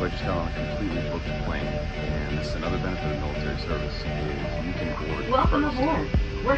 So I just got on a completely booked plane, and this is another benefit of military service is you can board Welcome first. aboard. We're